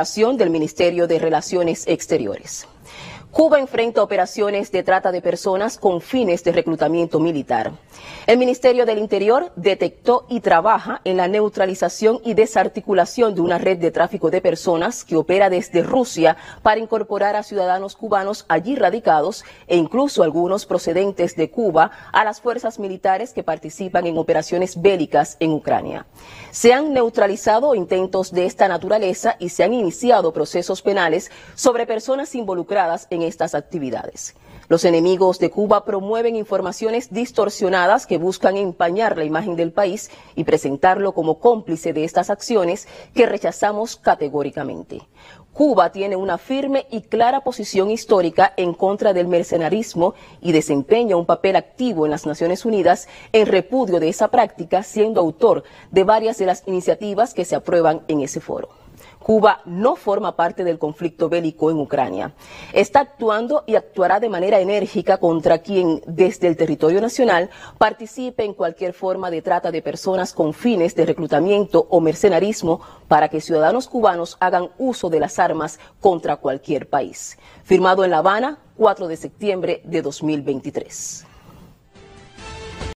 del Ministerio de Relaciones Exteriores. Cuba enfrenta operaciones de trata de personas con fines de reclutamiento militar. El Ministerio del Interior detectó y trabaja en la neutralización y desarticulación de una red de tráfico de personas que opera desde Rusia para incorporar a ciudadanos cubanos allí radicados e incluso algunos procedentes de Cuba a las fuerzas militares que participan en operaciones bélicas en Ucrania. Se han neutralizado intentos de esta naturaleza y se han iniciado procesos penales sobre personas involucradas en estas actividades. Los enemigos de Cuba promueven informaciones distorsionadas que buscan empañar la imagen del país y presentarlo como cómplice de estas acciones que rechazamos categóricamente. Cuba tiene una firme y clara posición histórica en contra del mercenarismo y desempeña un papel activo en las Naciones Unidas en repudio de esa práctica, siendo autor de varias de las iniciativas que se aprueban en ese foro. Cuba no forma parte del conflicto bélico en Ucrania. Está actuando y actuará de manera enérgica contra quien desde el territorio nacional participe en cualquier forma de trata de personas con fines de reclutamiento o mercenarismo para que ciudadanos cubanos hagan uso de las armas contra cualquier país. Firmado en La Habana, 4 de septiembre de 2023.